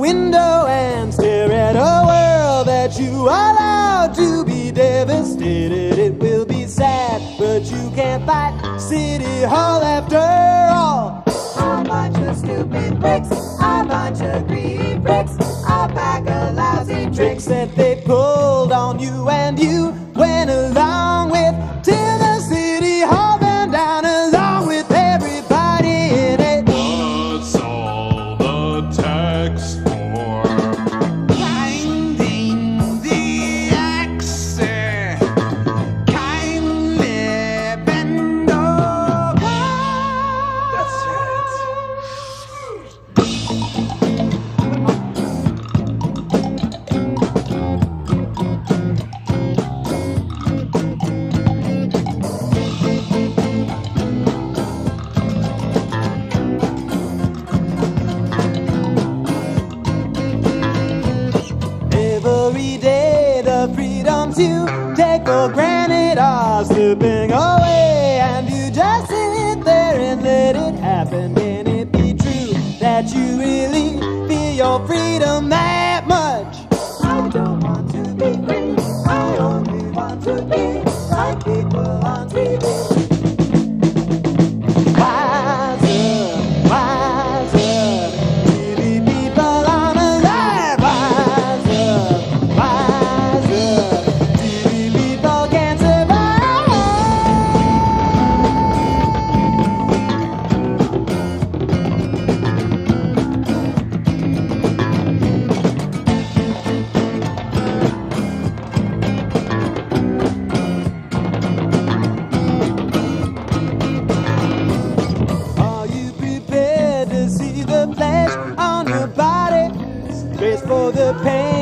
window and stare at a world that you allowed to be devastated. It will be sad, but you can't fight City Hall after all. A bunch of stupid bricks, a bunch of greedy bricks, a pack of lousy Tricks tricks. that they pulled on you and you Every day the freedoms you take for granted are slipping away, and you just sit there and let it happen. for the pain.